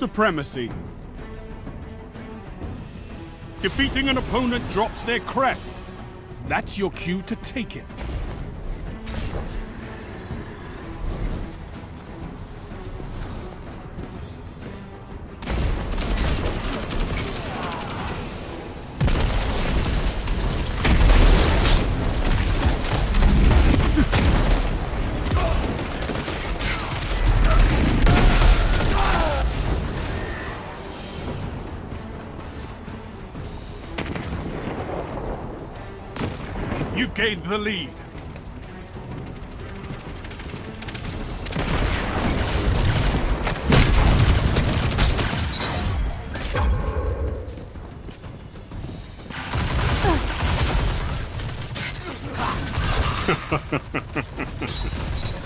Supremacy. Defeating an opponent drops their crest. That's your cue to take it. You've gained the lead.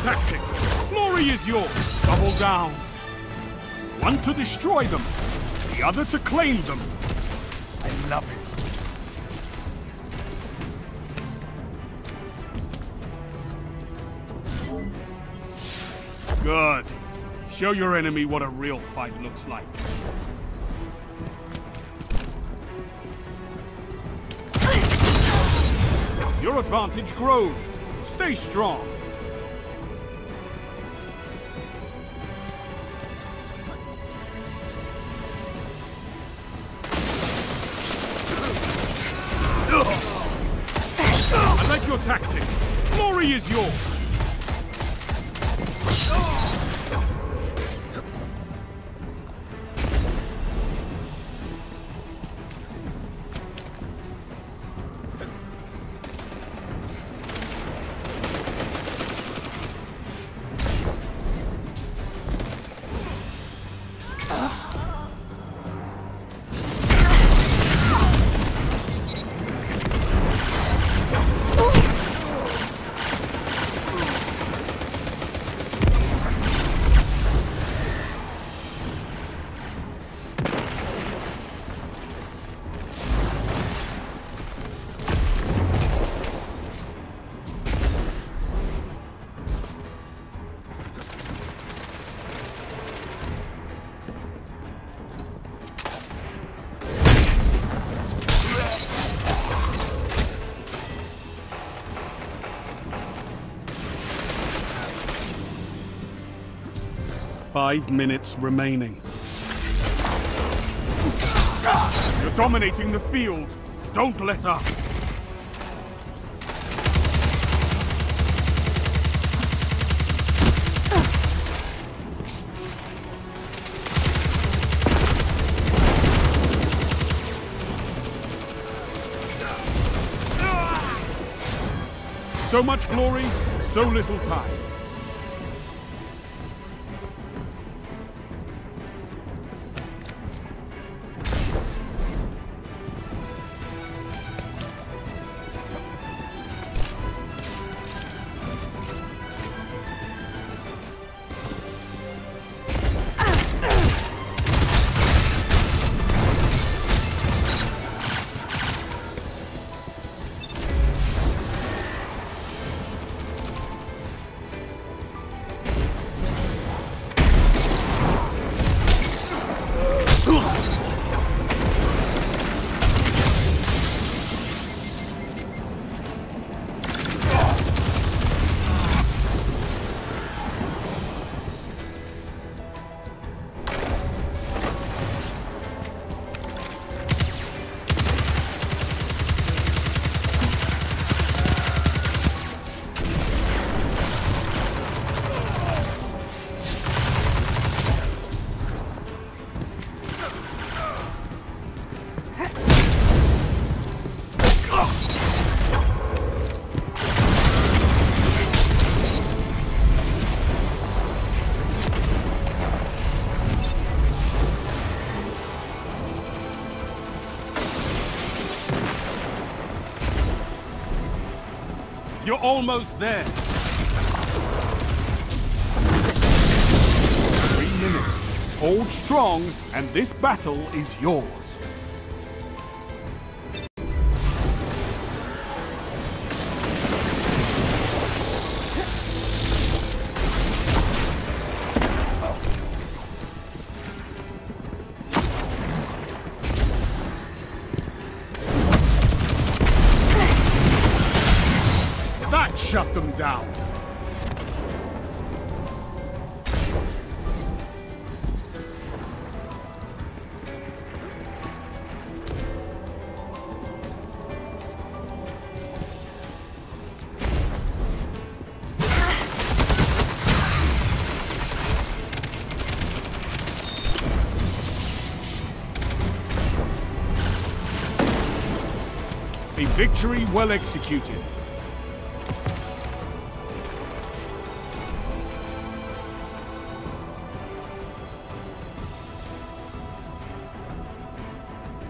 tactics. Glory is yours. Double down. One to destroy them, the other to claim them. I love it. Good. Show your enemy what a real fight looks like. Your advantage grows. Stay strong. Like. Glory is yours. Five minutes remaining. You're dominating the field. Don't let up. So much glory, so little time. You're almost there. Three minutes. Hold strong, and this battle is yours. Shut them down. A victory well executed.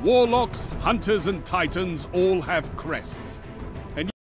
Warlocks, hunters, and titans all have crests.